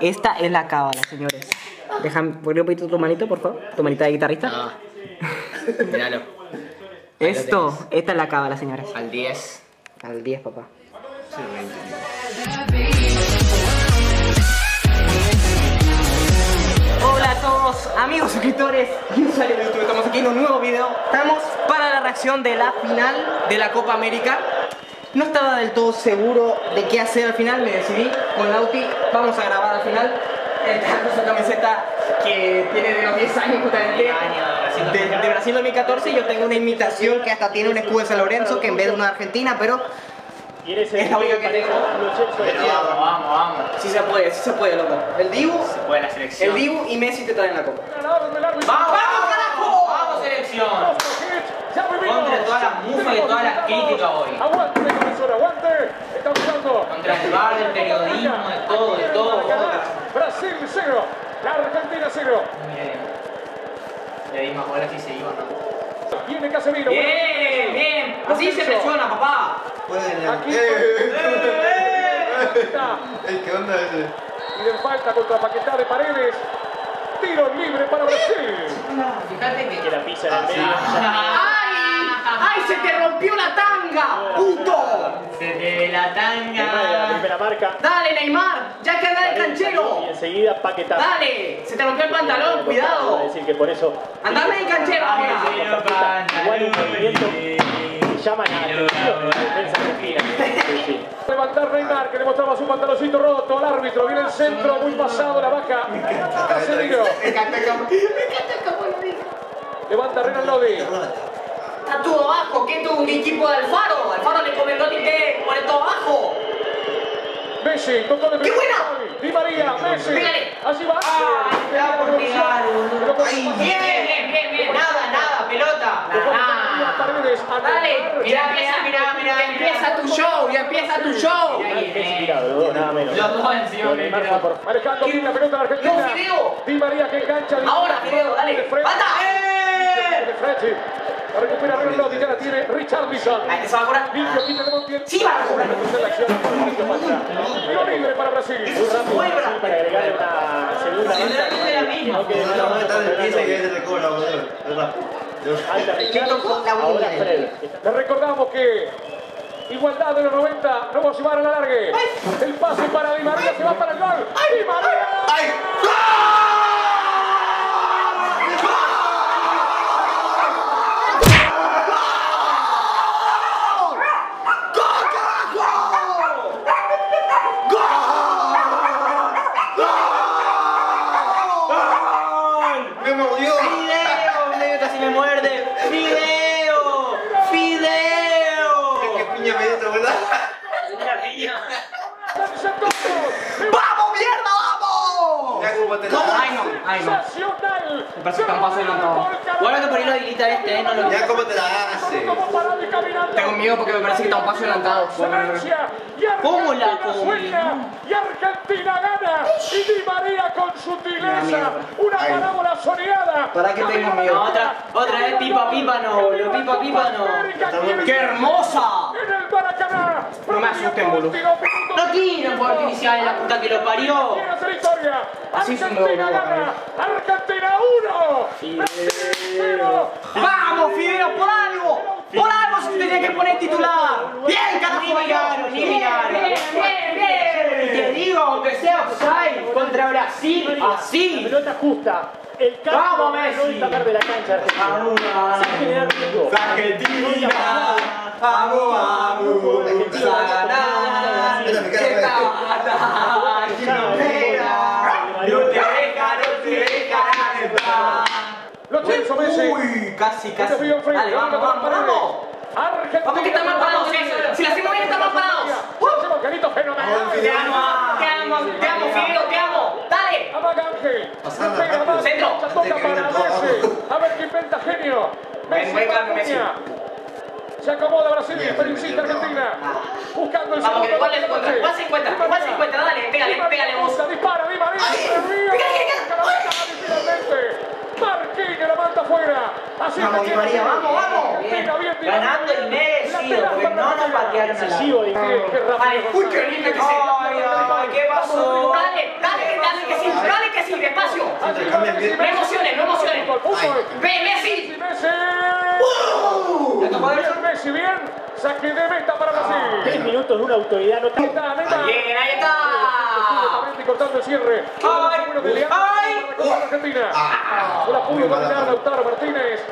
Esta es la cábala, señores. Déjame, ¿por un poquito tu manito, por favor? Tu manita de guitarrista. Ah. Míralo. Esto, esta es la cábala, señores. Al 10. Al 10, papá. Hola a todos, amigos suscriptores. Y de YouTube. Estamos aquí en un nuevo video. Estamos para la reacción de la final de la Copa América. No estaba del todo seguro de qué hacer al final, me decidí con Lauti, vamos a grabar al final. Esta es una camiseta que tiene de los 10 años justamente de, de Brasil 2014 yo tengo una imitación que hasta tiene un escudo de San Lorenzo que en vez de una de Argentina, pero es la única que tengo. Pero vamos, vamos, vamos. Sí se puede, sí se puede, loco. El Dibu, Se puede la selección. el Dibu y Messi te traen la copa. ¡Vamos, vamos, carajo! ¡Vamos, selección! Contra toda la mufa y toda la crítica hoy. Aguante, profesor, aguante. Está buscando. Contra el bar, del periodismo, de todo, de todo. Brasil 0. La Argentina 0. Miren. Le di más bolas y se iba, ¿no? Viene Casemiro. Bien, bien. Así se presiona, papá. Aquí. Está. ¿Qué onda ese? Piden falta contra Paquetá de Paredes. Tiro libre para Brasil. Fíjate que... la pisa ¡Ay! ¡Ay, se te rompió la tanga! ¡Puto! Se te ve la tanga. primera marca. ¡Dale, Neymar! ¡Ya que anda el canchero! Y enseguida Paquetá. ¡Dale! Se te rompió el pantalón, cuidado. decir que por eso ¡Andame el canchero ahora! Igual un movimiento que llama la atención de la defensa argentina. Levantar Neymar que le mostraba su pantaloncito roto al árbitro. Viene el centro muy pasado, la baja. Casemiro. Me encanta cómo lo dijo. Levanta Renan Lodi. Está todo abajo, que es un equipo de Alfaro. Alfaro le comentó que pone todo abajo. Messi, tocó de ¡Qué buena! Di María, Messi. Pégale. Allí va. Ah, da por pegar, Bien, bien, bien, bien. Nada, nada, pelota. Nada. Dale, Neymar. mira, mira, mira, mira, empieza tu show, ya empieza tu show. Nada menos. Los dos encima, por- Manejando bien la pelota la Argentina. No, Fideo. Di María que engancha. Ahora, Fideo, dale. de. ¡Bata! La recupera Renan Lodi, ya la tiene Richarlison. Ahí te se va a quita de Montiel. Sí, va a acción. Tiro libre para Brasil. Para agregarle una segunda la misma, la misma. No quede No, nada no, más está en el piso y ahí se recobra, boludo. ¿Verdad? La ahora. Fred. Le recordamos que igualdad de los 90, no vamos a llevar a la largue. El pase para Di María, se va para el gol. Di María. ¡Ay! Están pasando todo. Bueno que por ahí lo habilita este, eh, no lo... Ya cómo te la hace. Como parado y caminando. Tengo miedo porque me parece que está un paso adelantado. ¿Cómo la y Argentina gana y Di María con sutileza una parábola soñada ¿Para qué tengo miedo? Otra, otra vez pipa pipa no, boludo, pipa pipa no. ¡Qué hermosa! en el Maracaná No me asusten, boludo. No tienen por artificial la puta que lo parió. Así es un Argentina nuevo gana. Argentina 1. Brasil 0. ¡Vamos, Fideo, por algo! ¡Por algo se te tenía que poner titular! ¡Bien, carajo! Ni miraron, ni miraron. ¡Bien, bien, bien! Te digo, aunque sea offside contra Brasil, La así. pelota justa. El Vamos, Messi. sacar de la cancha Argentina. Sin generar riesgo. Argentina, vamos, vamos. ¡Ganar! Mira, me ¡Qué queda gana! ¡Qué primera! ¡No te deja, no te deja entrar! Lo Celso Messi. ¡Uy! Casi, casi. Este Dale, vamos, vamos, vamos. Vamos que están parados, eh. Si la hacemos bien, están parados. Canito fenomenal. Te amo, te amo, te amo, te amo. Dale. Amaga Ángel. Pasando No pega rápido. más. Centro. Toca que para. Messi. A ver qué inventa genio. Messi. Messi. Se acomoda Brasil, pero insiste Argentina. Buscando el Vamos, que gol le encuentra. Juan se encuentra, Juan se encuentra. Dale, pégale, pégale vos. Dispara, Di María. Marquinhos la manda afuera. Así vamos, Di María, vamos, vamos. Bien. Ganando el Messi, porque no nos patearon así. Vale, escucha el que se... Ay, ay, ¿qué pasó? Dale, dale, dale que sí, dale que sí, despacio. No emociones, no emociones. Ve, Messi. Messi bien. Saque de meta para Tres Brasil. minutos de una autoridad no tan... Está. Bien, ahí está. Absolutamente cortando el cierre. Ay, Bueno, de Leandro ay. para la Copa Argentina. Ah, No la pudo dominar. Lautaro Martínez.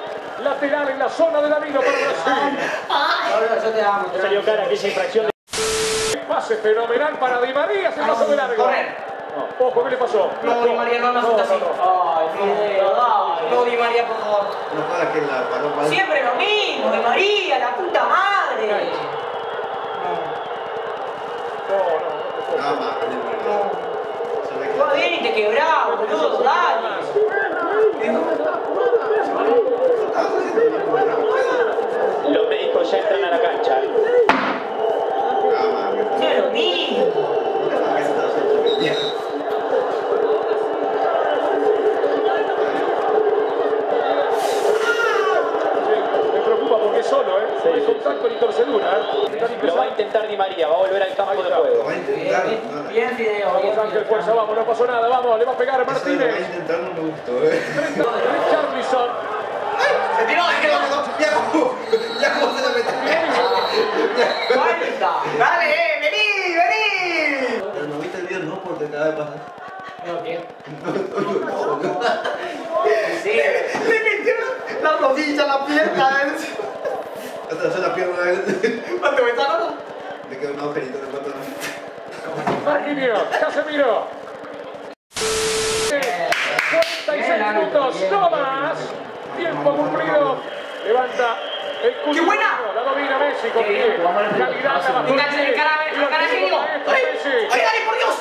Lateral en la zona de Danilo para Brasil. Pablo, yo te amo. Salió cara aquella infracción de... Pase fenomenal para Di María. Se pasó de largo. Correr. No, Ojo, ¿qué le pasó? No, Di María no, no, no, así. Ay, dale. No, Di María, por favor. No jodas que la paró para Siempre lo mismo, de María, la puta madre. No, no, no. No, más, no. Se ve que- Vos bien y te quebrás, boludo, dale. Los médicos ya entran a la cancha. Ah, más, Siempre lo mismo. ¿Qué se está haciendo? Ya. Me preocupa porque es solo, ¿eh? Sí, no hay sí, contacto ni torcedura, ¿eh? Están Lo va a ingresando. intentar Di María, va a volver al campo de Lo juego. va a intentar. Bien, no, bien, Fideo. Vamos, bien, Ángel, Fideo. fuerza, vamos, no pasó nada, vamos, le va a pegar Eso de lo va a Martínez. intentar no me gustó, eh. Se tiró, no. Falta. Dale, vení, vení. Pero no viste el no, porque acaba de pasar. No, ¿qué? No, no, no, no. Sí. Le metió la rodilla, la pierna. Hasta se la pierna de. Le queda un agujerito el pantalón. Casemiro. 46 Bien, minutos, no más. Tiempo cumplido. Levanta el culo. ¡Qué buena! La domina Messi con pie. Calidad la Enganche cara- ¡Ay! Messi. ¡Ay, dale, por Dios!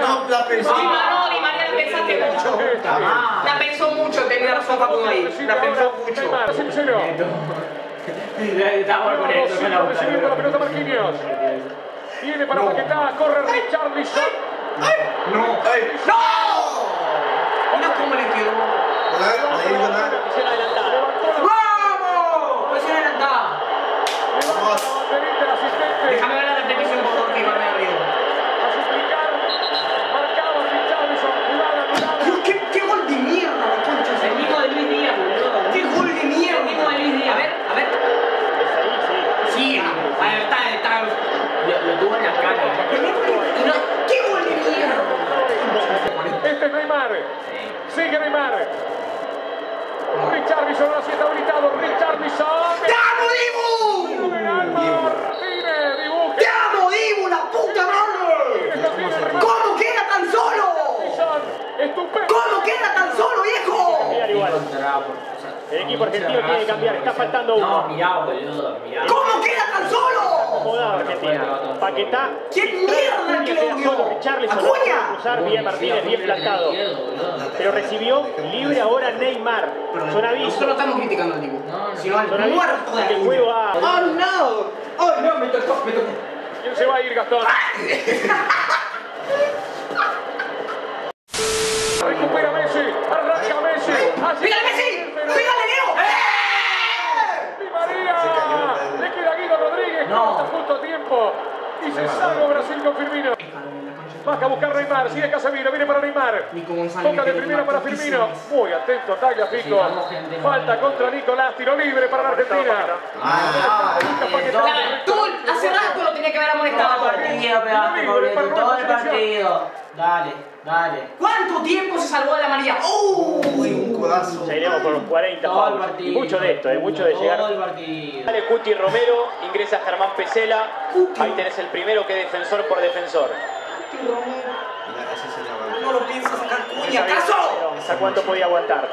No, la pensé. Di María, Di María, le pensaste mucho. La pensó mucho, tenía razón Facundo ahí. La pensó mucho. Estamos con esto, con la la pelota Marquinhos. Viene para Paquetá, corre Richarlison. No. ¡No! Cómo le quedó. Nada. Posición adelantada. Levantó la ¡Vamos! Presión adelantada. levanta la banderita el asistente. Déjame ver la repetición, por favor, que igual me ha olvidado. A suplicar. Marcado Richarlison. Jugada anulada. Dios, ¿Qué, qué gol de mierda, la concha. de El su mismo de Luis Díaz, boludo. ¡Qué gol de mierda! El mismo de Luis Díaz. A ver, a ver. Es ahí, sí. Sí, ah, ahí está, está. Lo, lo tuvo en la cara. Y no- ¡Qué gol de mierda! Este es Neymar. Sigue Neymar. Richarlison así está habilitado. Richarlison. ¡Te amo, Dibu! Martínez. ¡Te Dibuje. amo, Dibu, la puta madre! Remate. ¿Cómo queda tan solo? ¿Cómo queda tan solo, viejo? El equipo argentino tiene que cambiar, está faltando uno. No, mirá, boludo, mirá. ¿Cómo queda tan solo? Acomodado Argentina. Paquetá. ¡Qué mierda que Queda lo solo dio! Richarlison. cruzar bien Martínez, bien plantado. Pero recibió libre ahora Neymar. Son Nosotros estamos criticando al no. sino al muerto de el juego va. ¡Oh, no! ¡Oh, no! Me tocó, me tocó. ¿Quién se va a ir, Gastón? Recupera Messi. Arranca Messi. ¡Pégale, Messi! ¡Pégale, Leo! ¡Eh! Di María. Le queda Guido Rodríguez. No. Tiempo. Y se salva Brasil con Firmino. Baja a buscar Neymar. Sigue Casemiro. Viene para Neymar. Nico González, Toca de primera para. Firmino. Muy atento. Tagliafico. vamos, gente, Falta contra Nicolás. Tiro libre para la Argentina. Ah, La- hace rato lo tenía que haber todo el amonestado. partido, pedazo, todo el partido. Dale, dale. ¿Cuánto tiempo se salvó de la María? ¡Uh! Uy, un codazo. Seguiremos con los 40 Todo el fouls. Y partido. mucho de esto, eh, mucho de llegar. Todo el partido. Sale Cuti Romero, ingresa Germán Pesela. Ahí tenés el primero que defensor por defensor. Mira, ese se la va. No lo piensa sacar cuña, ¿acaso? ¿Hasta cuánto podía aguantar?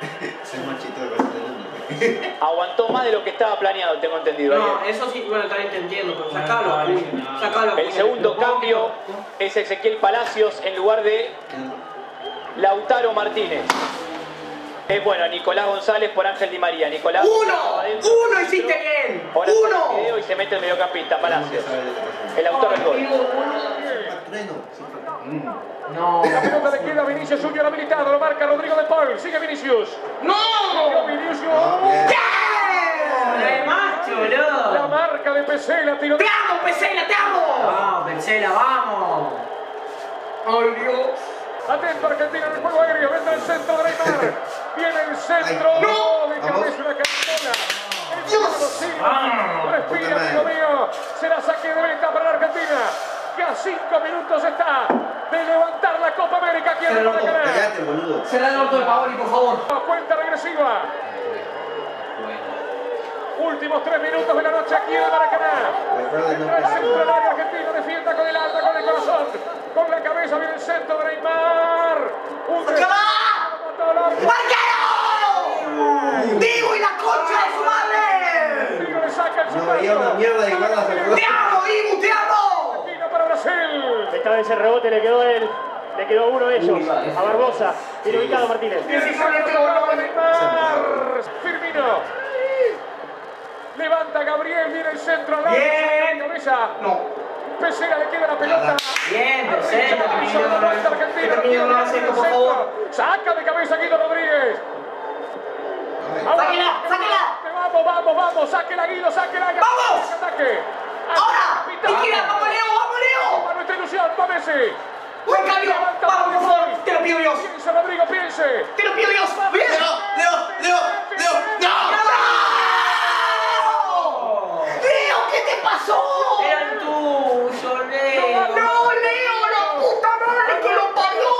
Ese machito de Barcelona. Aguantó más de lo que estaba planeado, tengo entendido. No, ayer. eso sí, bueno, también te entiendo, pero sacalo a Cuña. Sacalo El segundo cambio es Ezequiel Palacios en lugar de Lautaro Martínez. Es bueno, Nicolás González por Ángel Di María. Nicolás ¡Uno! adentro. ¡Uno hiciste bien! Ahora ¡Uno! video y se mete el mediocampista Palacios. El autor del gol. Trueno. No. La pelota le queda a Vinicius Junior habilitado. Lo marca Rodrigo de Paul. Sigue Vinicius. Sigue ¡No! Vinicius. No, bien. ¡Re macho, La marca de Pesela. Tiro ¡Te amo, Pesela, te amo! Vamos, Pencela, vamos. ¡Ay, Dios! Atento Argentina en el juego aéreo. Vende el centro de Neymar. Viene el centro. Ay, no. De Vamos. cabeza una Dios. Ah, Respira, amigo mío. Será saque de meta para la Argentina. Que a cinco minutos está de levantar la Copa América aquí en el Maracaná. Cállate, boludo. Será el orto de Paoli, por favor. Cuenta regresiva. Últimos tres minutos de la noche aquí en el Maracaná. Entra el centro del área argentino, defienda con el alma, con el corazón. Con la cabeza viene el centro de Neymar. Un ¡Arquero! ¡Digo y la concha de su madre! Tiro le saca el No veía una mierda de igual a ¡Te amo, Dibu, te amo! Argentina para Brasil. Esta vez el rebote le quedó a él. Le quedó uno de ellos, a Barbosa. Bien ubicado Martínez. Firmino. Levanta Gabriel, viene el centro al lado. Bien. Cabeza. No. Pesera le queda la pelota. Bien, Argentina, no hace, por favor. Saca de cabeza Guido Rodríguez. Sáquela, sáquela. Vamos, vamos, vamos. Sáquela, Guido, sáquela. ¡Vamos! Ataque. ¡Ahora! Pitao. ¡Izquierda, vamos Leo, vamos Leo! A nuestra ilusión, va Messi. ¡Buen cambio! ¡Vamos, por favor! ¡Te lo pido Dios! Piense, Rodrigo, piense. ¡Te lo pido Dios! ¡Bien! Leo, Leo, Leo, ¡No! ¡No! ¡Leo, qué te pasó! Era el tuyo, Leo. ¡No, Leo, la puta madre que lo parió!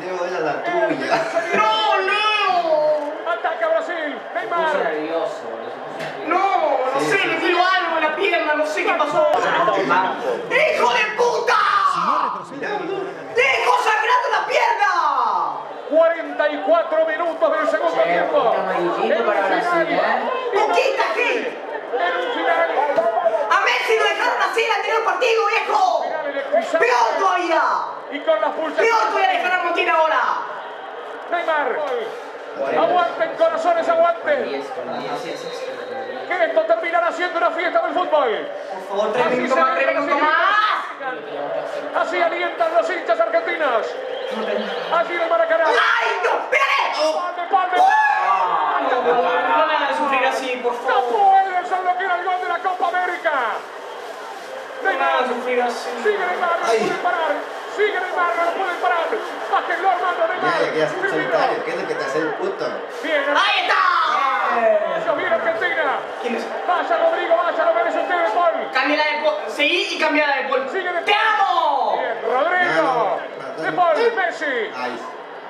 Leo era la tuya. ¡No, Leo! Ataca Brasil. Se puso Neymar. nervioso, boludo, se puso nervioso. No, no sé, le tiró algo en la pierna, no sé qué pasó. ¡Hijo de puta! ¡Dejo sangrando la pierna! 44 minutos del segundo tiempo. En para final ¿eh? Poquita. En un final. ¡A Messi lo dejaron así el anterior partido, viejo! ¡Peor todavía! Y con las ¡Peor todavía dejaron a Montiel ahora! Neymar. Aguanten, corazones, aguanten. 10 con 10 es esto. Que esto terminará siendo una fiesta del fútbol. Por favor, tres Así minutos más, tres minutos. Así alientan los hinchas argentinos. Allí en el Maracaná. ¡Ay, no! ¡Espérate! Palme, palme. No me hagan sufrir así, por No favor. pueden solo que era el gol de la Copa América. No hagan sufrir así. Sigue Neymar, no pueden parar. Sigue Neymar, no pueden parar. Bájenlo, Armando Neymar. ¿Qué es lo que te hace el puto? ¡Ahí está! Eso, bien Argentina. ¿Quién es? Vaya Rodrigo, vaya, lo merece usted, Paul. Cambiala de Paul. Cambiala de de ¡Te amo! Bien, Rodrigo. De Paul, Messi.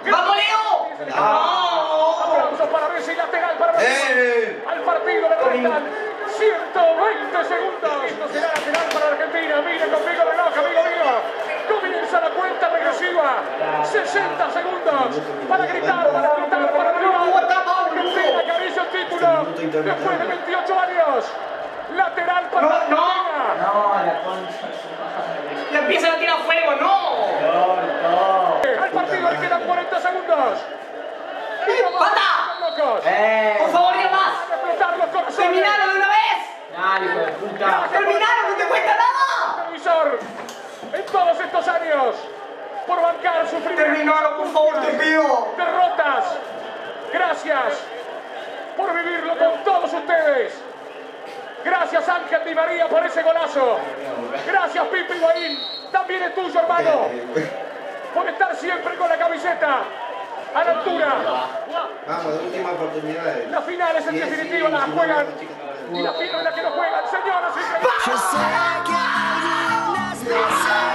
¡Vamos, Leo! ¡No! Aplausos para Messi, lateral para Brasil. ¡Eh! Al partido le restan 120 segundos. Esto será lateral para Argentina. Mire conmigo el reloj, amigo mío. Comienza la cuenta regresiva. 60 segundos para gritar, para gritar, para gritar. Argentina acaricia el título después de 28 años. Lateral para No, no. No, la concha su. ¡Le empiezan a tirar fuego! ¡No! Al partido le quedan 40 segundos. No están locos. ¡Eh! ¡Por favor, diga más! ¡Terminalo de una vez! Dale, hijo de puta. ¡Terminalo! ¡No te cuesta nada! televisor en todos estos años por bancar sufrimiento. ¡Terminalo, por favor, te pido! Derrotas. Gracias por vivirlo con todos ustedes. Gracias Ángel Di María por ese golazo. Gracias Pipi Higuaín. También es tuyo, hermano. Por estar siempre con la camiseta a la altura. Vamos, última oportunidad. La final es en definitiva, la juegan. Y la final es la que no juegan. Señoras y señores.